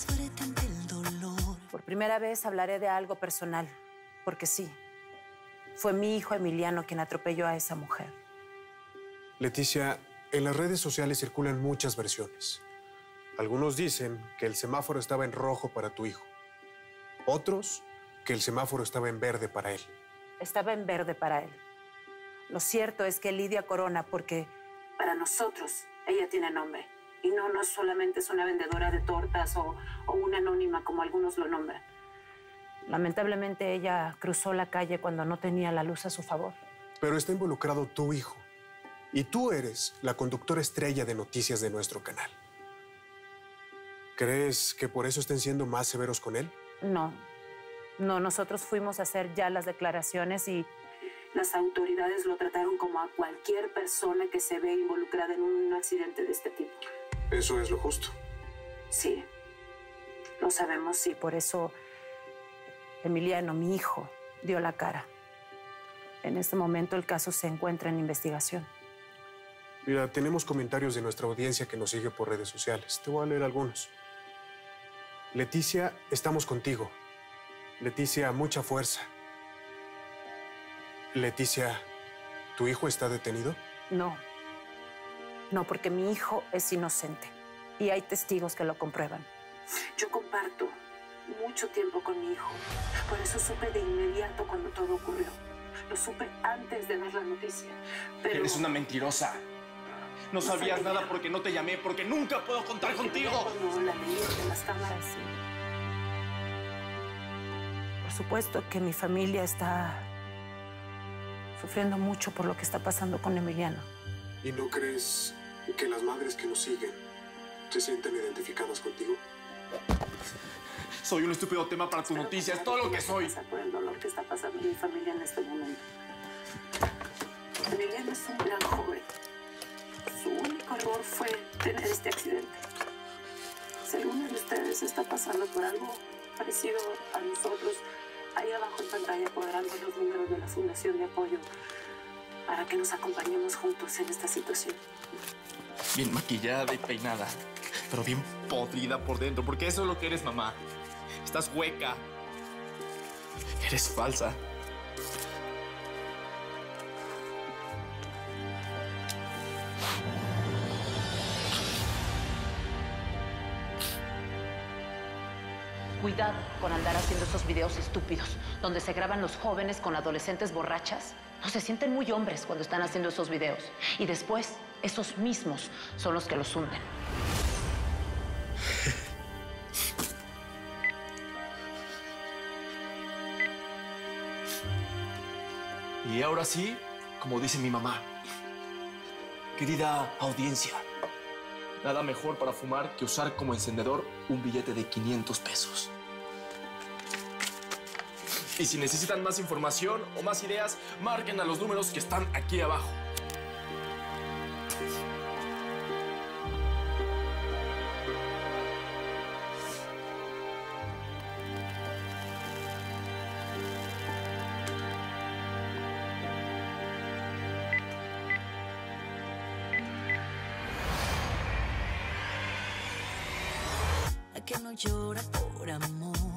más fuerte ante el dolor. Por primera vez hablaré de algo personal, porque sí, fue mi hijo Emiliano quien atropelló a esa mujer. Leticia, en las redes sociales circulan muchas versiones. Algunos dicen que el semáforo estaba en rojo para tu hijo. Otros, que el semáforo estaba en verde para él. Estaba en verde para él. Lo cierto es que Lidia Corona, porque para nosotros ella tiene nombre. Y no, no solamente es una vendedora de tortas o, o una anónima como algunos lo nombran. Lamentablemente ella cruzó la calle cuando no tenía la luz a su favor. Pero está involucrado tu hijo. Y tú eres la conductora estrella de noticias de nuestro canal. ¿Crees que por eso estén siendo más severos con él? No, no, nosotros fuimos a hacer ya las declaraciones y las autoridades lo trataron como a cualquier persona que se ve involucrada en un accidente de este tipo. Eso es lo justo. Sí, lo sabemos y por eso Emiliano, mi hijo, dio la cara. En este momento el caso se encuentra en investigación. Mira, tenemos comentarios de nuestra audiencia que nos sigue por redes sociales. Te voy a leer algunos. Leticia, estamos contigo. Leticia, mucha fuerza. Leticia, ¿tu hijo está detenido? No. No, porque mi hijo es inocente. Y hay testigos que lo comprueban. Yo comparto mucho tiempo con mi hijo. Por eso supe de inmediato cuando todo ocurrió. Lo supe antes de dar la noticia. Pero... Eres una mentirosa. No sabías nada porque no te llamé, porque nunca puedo contar contigo. No, la ley de las cámaras, sí. Por supuesto que mi familia está sufriendo mucho por lo que está pasando con Emiliano. ¿Y no crees que las madres que nos siguen se sienten identificadas contigo? Soy un estúpido tema para tu noticia, es todo lo que soy. Por el dolor que está pasando mi familia en este momento. Emiliano es un gran joven. Su único error fue tener este accidente. Si alguno de ustedes está pasando por algo parecido a nosotros, ahí abajo en pantalla podrán ver los números de la Fundación de Apoyo para que nos acompañemos juntos en esta situación. Bien maquillada y peinada, pero bien podrida por dentro, porque eso es lo que eres, mamá. Estás hueca. Eres falsa. Cuidado con andar haciendo esos videos estúpidos donde se graban los jóvenes con adolescentes borrachas. No se sienten muy hombres cuando están haciendo esos videos. Y después, esos mismos son los que los hunden. Y ahora sí, como dice mi mamá, querida audiencia, nada mejor para fumar que usar como encendedor un billete de 500 pesos. Y si necesitan más información o más ideas, marquen a los números que están aquí abajo. Que no llora por amor.